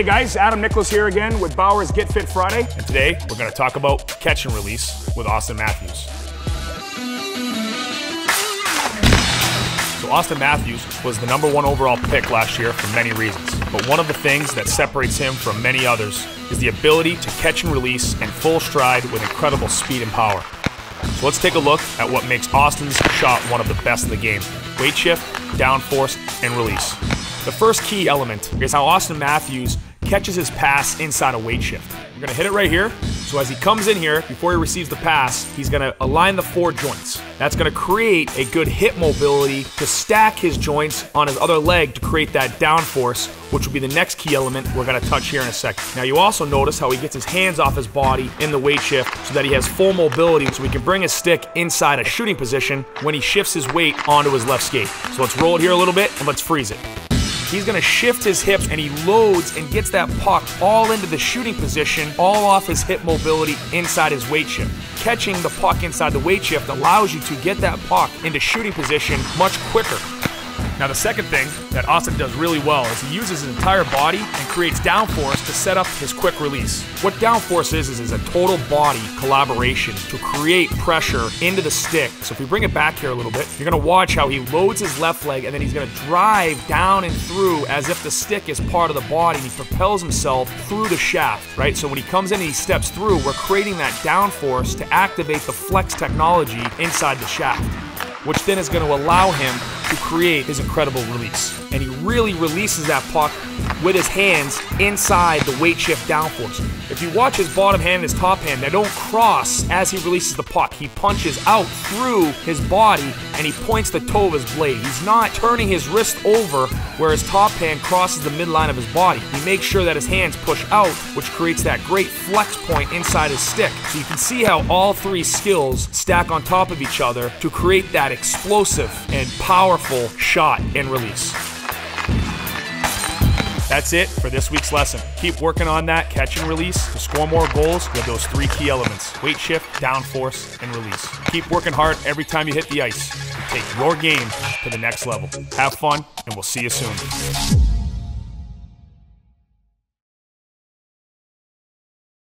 Hey guys, Adam Nicholas here again with Bauer's Get Fit Friday. And today we're going to talk about catch and release with Auston Matthews. So Auston Matthews was the number one overall pick last year for many reasons. But one of the things that separates him from many others is the ability to catch and release in full stride with incredible speed and power. So let's take a look at what makes Auston's shot one of the best in the game. Weight shift, downforce, and release. The first key element is how Auston Matthews catches his pass inside a weight shift. You're gonna hit it right here. So as he comes in here, before he receives the pass, he's gonna align the four joints. That's gonna create a good hip mobility to stack his joints on his other leg to create that downforce, which will be the next key element we're gonna touch here in a second. Now you also notice how he gets his hands off his body in the weight shift so that he has full mobility so he can bring his stick inside a shooting position when he shifts his weight onto his left skate. So let's roll it here a little bit and let's freeze it. He's gonna shift his hips and he loads and gets that puck all into the shooting position, all off his hip mobility inside his weight shift. Catching the puck inside the weight shift allows you to get that puck into shooting position much quicker. Now, the second thing that Auston does really well is he uses his entire body and creates downforce to set up his quick release. What downforce is, is, is a total body collaboration to create pressure into the stick. So if we bring it back here a little bit, you're gonna watch how he loads his left leg and then he's gonna drive down and through as if the stick is part of the body and he propels himself through the shaft, right? So when he comes in and he steps through, we're creating that downforce to activate the flex technology inside the shaft which then is to allow him to create his incredible release. And he really releases that puck with his hands inside the weight shift downforce. If you watch his bottom hand and his top hand, they don't cross as he releases the puck. He punches out through his body and he points the toe of his blade. He's not turning his wrist over where his top hand crosses the midline of his body. He makes sure that his hands push out, which creates that great flex point inside his stick. So you can see how all three skills stack on top of each other to create that explosive and powerful shot and release. That's it for this week's lesson. Keep working on that catch and release to score more goals with those three key elements weight shift, downforce, and release. Keep working hard every time you hit the ice to take your game to the next level. Have fun, and we'll see you soon.